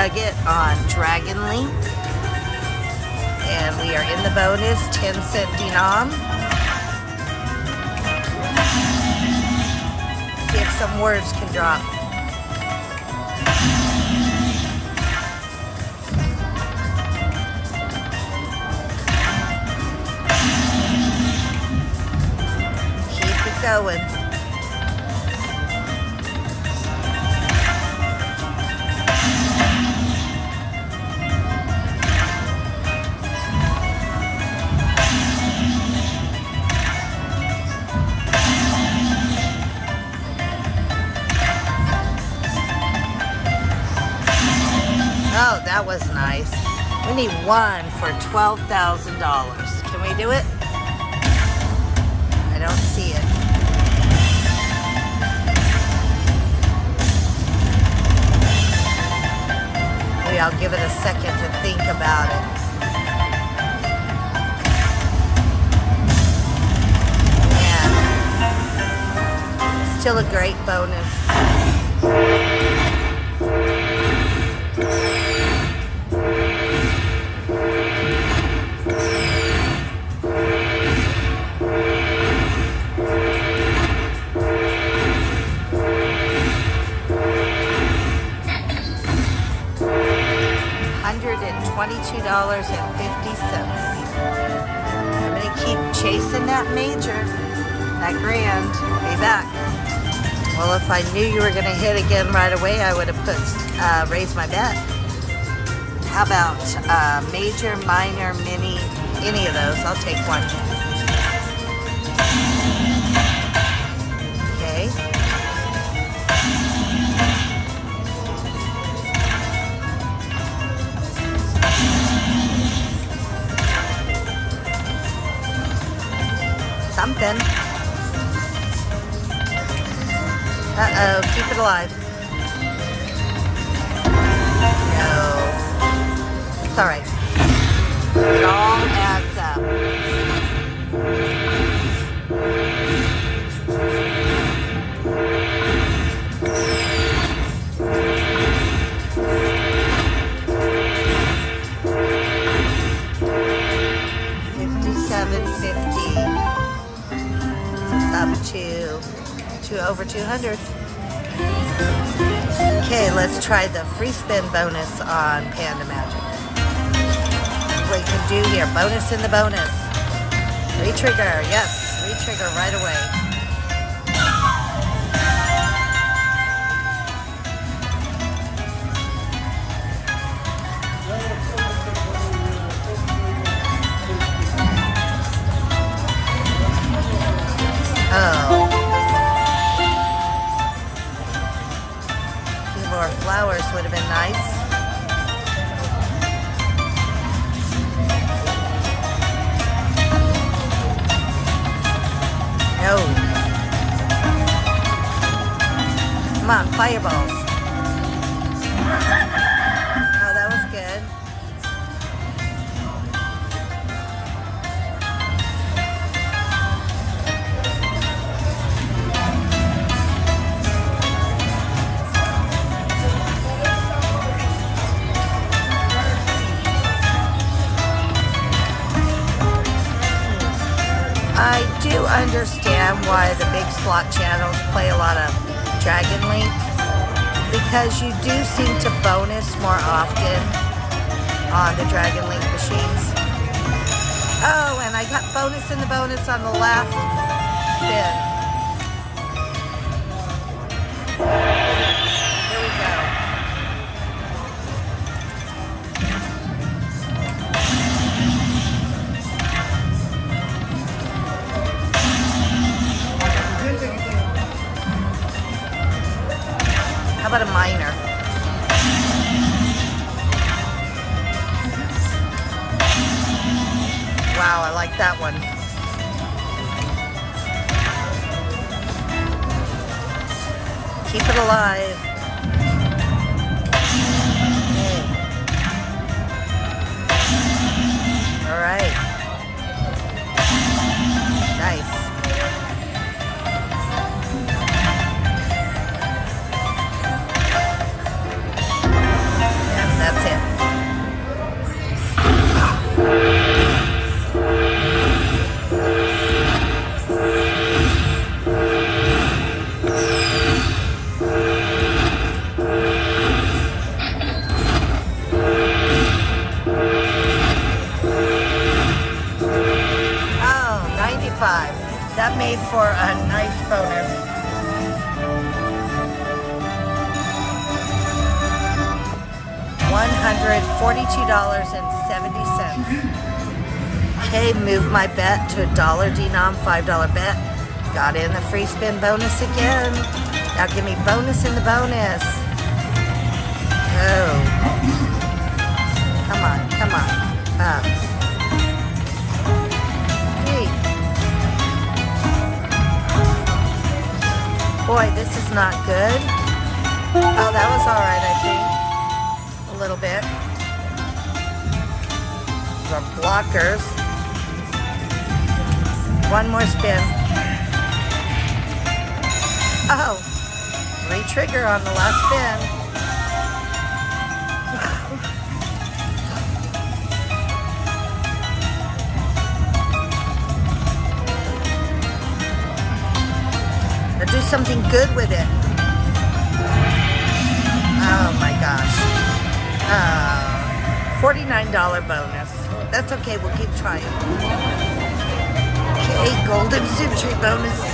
nugget on Dragon Link. And we are in the bonus, 10 cent denom. See if some words can drop. Keep it going. That was nice. We need one for $12,000. Can we do it? I don't see it. Maybe I'll give it a second to think about it. Yeah. Still a great bonus. $122.50. I'm going to keep chasing that major, that grand. Be back. Well, if I knew you were going to hit again right away, I would have put uh, raised my bet. How about uh, major, minor, mini, any of those? I'll take one. Something. Uh-oh, keep it alive. No. It's all right. It 200. Okay, let's try the free spin bonus on Panda Magic. What can do here, bonus in the bonus. Retrigger, yes, retrigger right away. Come on, fireballs. Oh, that was good. I do understand why the big slot channels play a lot of Dragon Link because you do seem to bonus more often on the Dragon Link machines. Oh, and I got bonus in the bonus on the last spin. How about a minor? Wow, I like that one. Keep it alive. $142.70. Okay, move my bet to a dollar denom, $5 bet. Got in the free spin bonus again. Now give me bonus in the bonus. Oh. Come on, come on. Up. Boy, this is not good. Oh, that was all right, I think. A little bit. The blockers. One more spin. Oh, re-trigger on the last spin. now do something good with it. Oh my gosh. Uh, $49 bonus. That's okay, we'll keep trying. Okay, Golden Century bonus.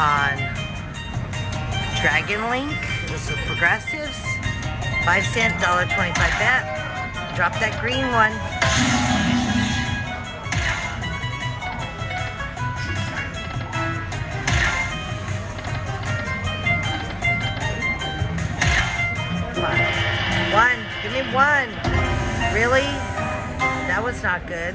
On Dragon Link. This is Progressives. Five cent, dollar twenty-five bet. Drop that green one. Come on. One. Give me one. Really? That was not good.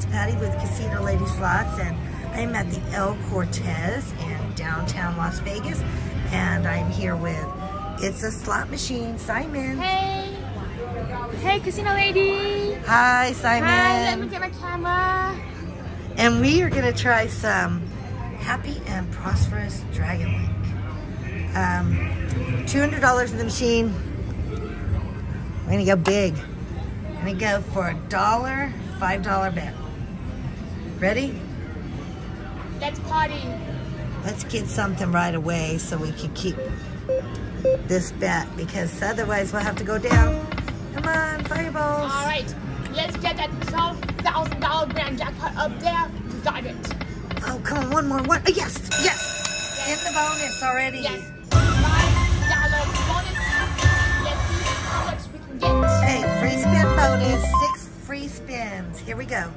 It's Patty with Casino Lady Slots and I'm at the El Cortez in downtown Las Vegas and I'm here with It's a Slot Machine, Simon. Hey! Hey Casino Lady! Hi Simon! Hi, let me get my camera. And we are going to try some Happy and Prosperous Dragon Link. Um, $200 in the machine. We're going to go big. I'm going to go for a dollar $5 bet. Ready? Let's party. Let's get something right away so we can keep this bet because otherwise we'll have to go down. Come on, fireballs. All right, let's get that $12,000 grand jackpot up there. We got it. Oh, come on, one more, one. Oh, yes, yes, yes. In the bonus already. Yes. $5 bonus. Let's see how much we can get. Hey, free spin bonus, six free spins. Here we go.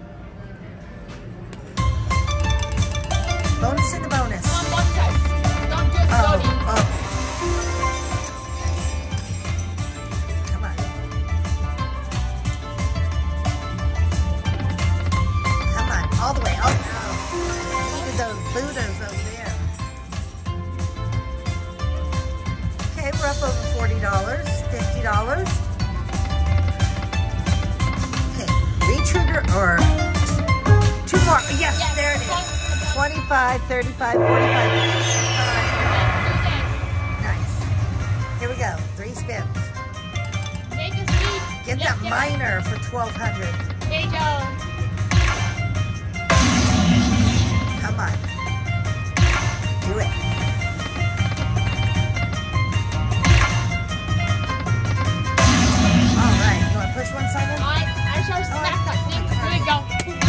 Bonus in the bonus. Don't do it slowly. Oh, oh. That minor for 1200 There you go. Come on. Do it. All right. You want to push one, Simon? I, I shall smack Keep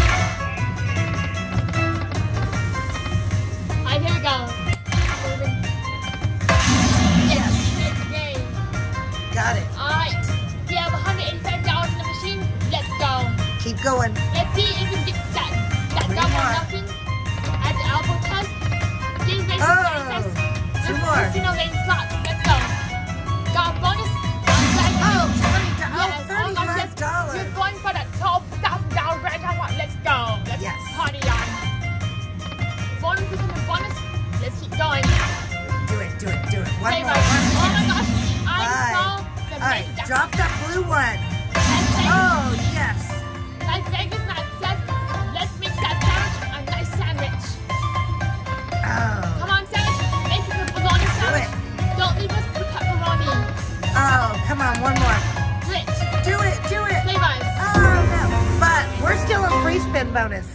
spin bonus.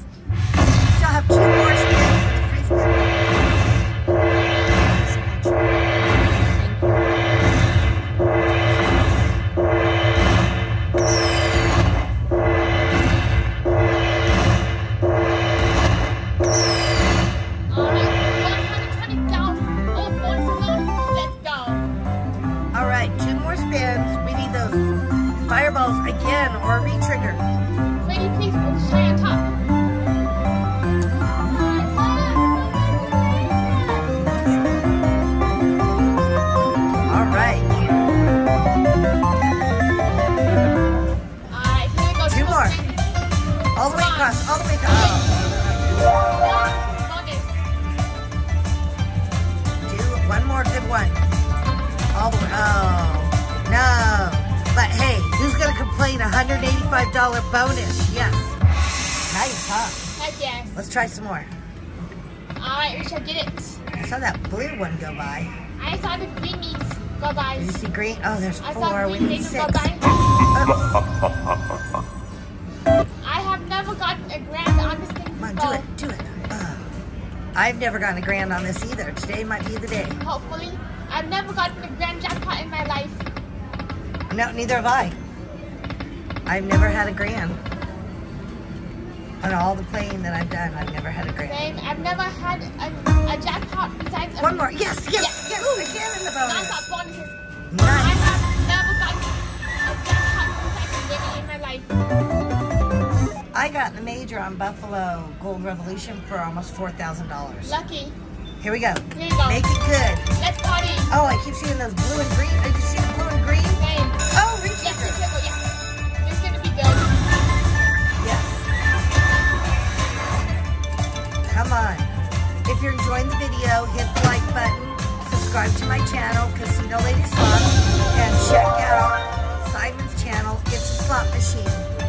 Still have two more spins free spin. Alright, 120 down. Bonus alone. Let's go. All right, two more spins. We need those fireballs again or re-trigger. One more good one. All the way. Oh, no. But hey, who's going to complain? $185 bonus. Yes. Nice, huh? Heck yes. Let's try some more. Alright, we shall get it. I saw that blue one go by. I saw the greenies go by. Did you see green? Oh, there's I four. We need six. by. Uh. I have never gotten a grand on this thing Come on, do it, do it. I've never gotten a grand on this either. Today might be the day. Hopefully. I've never gotten a grand jackpot in my life. No, neither have I. I've never had a grand. On all the playing that I've done, I've never had a grand. Same. I've never had a, a jackpot besides a One more. Yes, yes, Yeah. yes. Ooh. Again in the bonus. bonuses. I have never gotten a jackpot besides a winning in my life. I got the major on Buffalo Gold Revolution for almost $4,000. Lucky. Here we go. Here you go. Make it good. Let's party. Oh, I keep seeing those blue and green. Did you see the blue and green? Same. Oh, Yes, reach yes, yes, yes. It's gonna be good. Yes. Come on. If you're enjoying the video, hit the like button, subscribe to my channel, Casino Lady Slots, and check out Simon's channel, It's a Slot Machine.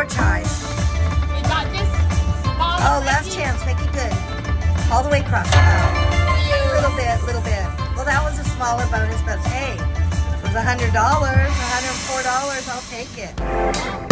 More tries. We got this. Oh, last chance. Make it good. All the way across. You. Little bit, little bit. Well, that was a smaller bonus, but hey, it was $100, $104. I'll take it.